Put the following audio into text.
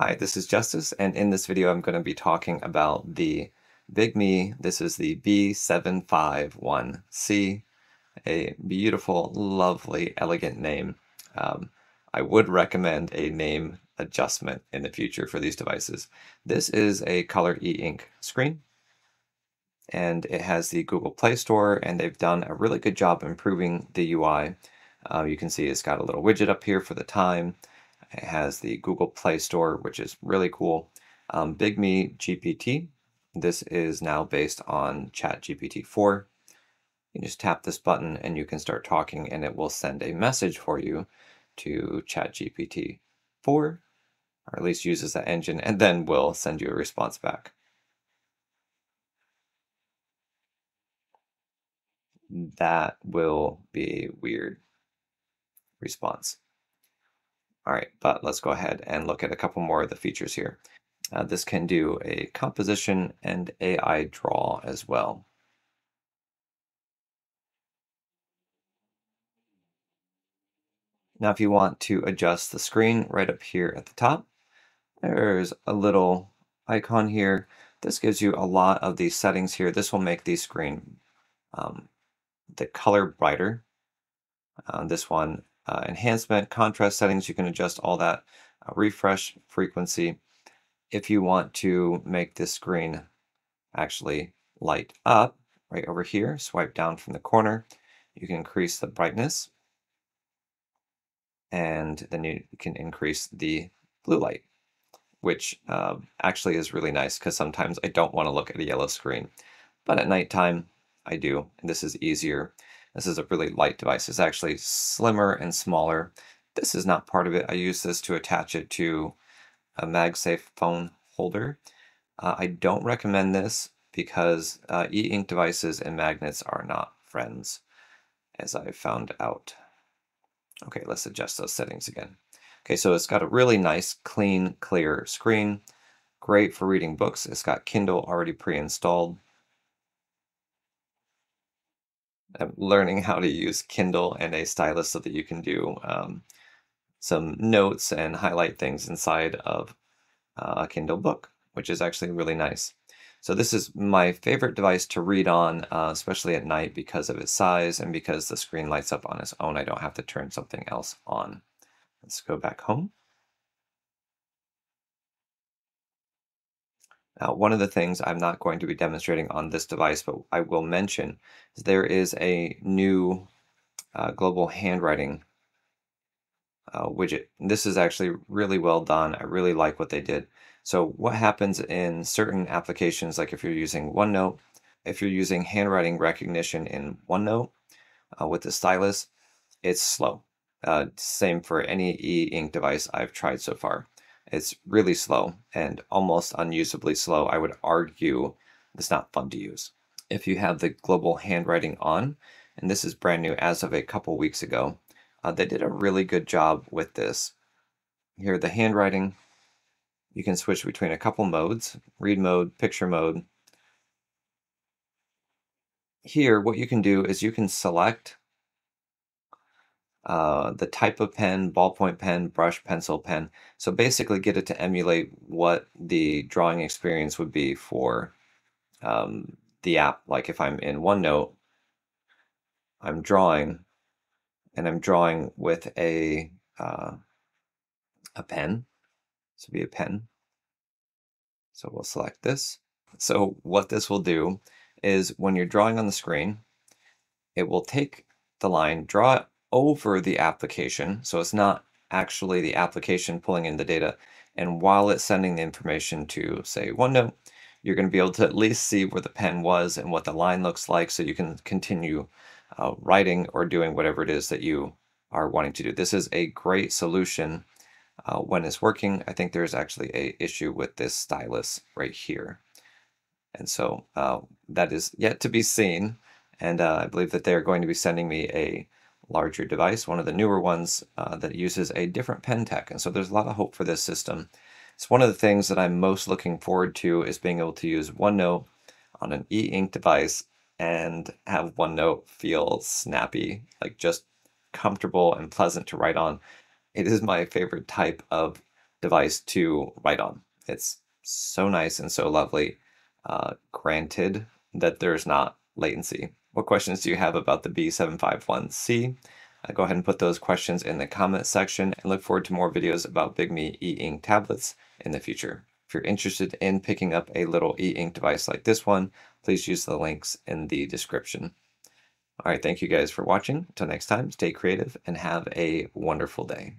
Hi, this is Justice, and in this video I'm going to be talking about the BigMe. This is the B751C, a beautiful, lovely, elegant name. Um, I would recommend a name adjustment in the future for these devices. This is a color e-ink screen, and it has the Google Play Store, and they've done a really good job improving the UI. Uh, you can see it's got a little widget up here for the time. It has the Google Play Store, which is really cool. Um, BigMe GPT. This is now based on ChatGPT 4. You just tap this button and you can start talking, and it will send a message for you to ChatGPT 4, or at least uses that engine, and then will send you a response back. That will be a weird response. All right, but let's go ahead and look at a couple more of the features here. Uh, this can do a composition and AI draw as well. Now, if you want to adjust the screen right up here at the top, there's a little icon here. This gives you a lot of these settings here. This will make the screen, um, the color brighter. Uh, this one uh, enhancement, contrast settings, you can adjust all that. Uh, refresh frequency. If you want to make this screen actually light up, right over here, swipe down from the corner, you can increase the brightness and then you can increase the blue light, which uh, actually is really nice because sometimes I don't want to look at a yellow screen. But at nighttime, I do, and this is easier. This is a really light device. It's actually slimmer and smaller. This is not part of it. I use this to attach it to a MagSafe phone holder. Uh, I don't recommend this because uh, e-ink devices and magnets are not friends, as I found out. Okay, let's adjust those settings again. Okay, so it's got a really nice, clean, clear screen. Great for reading books. It's got Kindle already pre-installed. I'm learning how to use Kindle and a stylus so that you can do um, some notes and highlight things inside of uh, a Kindle book, which is actually really nice. So this is my favorite device to read on, uh, especially at night because of its size and because the screen lights up on its own. I don't have to turn something else on. Let's go back home. Now, one of the things I'm not going to be demonstrating on this device, but I will mention, is there is a new uh, global handwriting uh, widget. This is actually really well done. I really like what they did. So what happens in certain applications, like if you're using OneNote, if you're using handwriting recognition in OneNote uh, with the stylus, it's slow. Uh, same for any e-ink device I've tried so far. It's really slow and almost unusably slow. I would argue it's not fun to use. If you have the global handwriting on, and this is brand new as of a couple weeks ago, uh, they did a really good job with this. Here, the handwriting, you can switch between a couple modes, read mode, picture mode. Here, what you can do is you can select uh, the type of pen, ballpoint pen, brush, pencil, pen. So basically get it to emulate what the drawing experience would be for um, the app. Like if I'm in OneNote, I'm drawing, and I'm drawing with a uh, a pen. So be a pen. So we'll select this. So what this will do is when you're drawing on the screen, it will take the line, draw it over the application. So it's not actually the application pulling in the data. And while it's sending the information to, say, OneNote, you're going to be able to at least see where the pen was and what the line looks like so you can continue uh, writing or doing whatever it is that you are wanting to do. This is a great solution uh, when it's working. I think there's actually a issue with this stylus right here. And so uh, that is yet to be seen. And uh, I believe that they're going to be sending me a larger device, one of the newer ones uh, that uses a different pen tech. And so there's a lot of hope for this system. It's one of the things that I'm most looking forward to is being able to use OneNote on an e-ink device and have OneNote feel snappy, like just comfortable and pleasant to write on. It is my favorite type of device to write on. It's so nice and so lovely. Uh, granted that there's not latency. What questions do you have about the B751C? Uh, go ahead and put those questions in the comment section and look forward to more videos about BigMe e-ink tablets in the future. If you're interested in picking up a little e-ink device like this one, please use the links in the description. All right, thank you guys for watching. Until next time, stay creative and have a wonderful day.